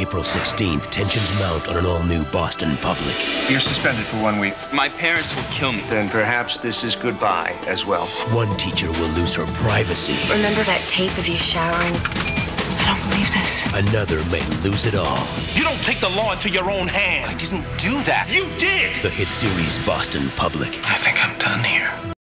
April 16th, tensions mount on an all-new Boston Public. You're suspended for one week. My parents will kill me. Then perhaps this is goodbye as well. One teacher will lose her privacy. Remember that tape of you showering? I don't believe this. Another may lose it all. You don't take the law into your own hands. I didn't do that. You did. The hit series Boston Public. I think I'm done here.